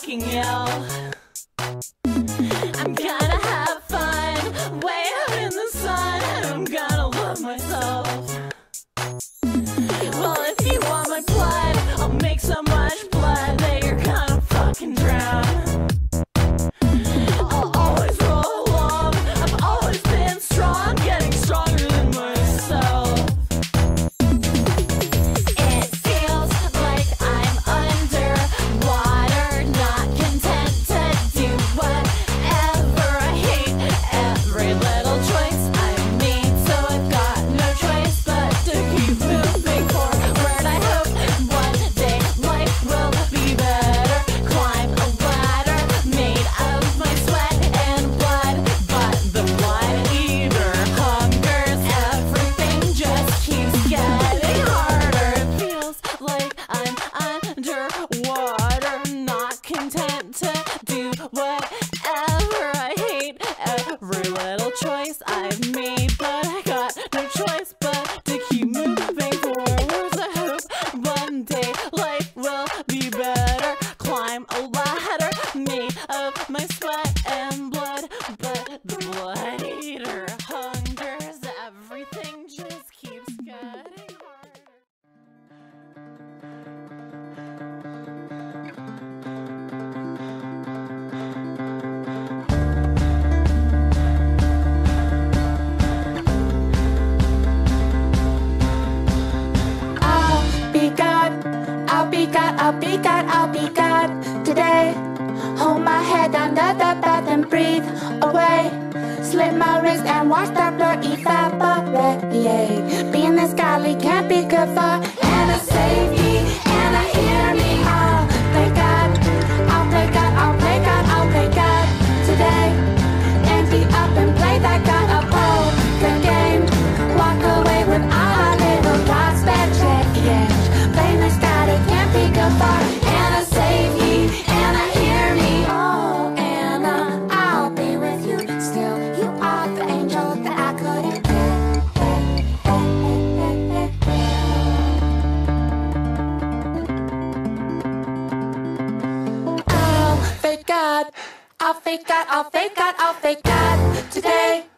fucking hell. I'm what? God, I'll be God today. Hold my head under the bath and breathe away. Slip my wrist and watch the blood eat. I'll fake out, I'll fake out, I'll fake out today.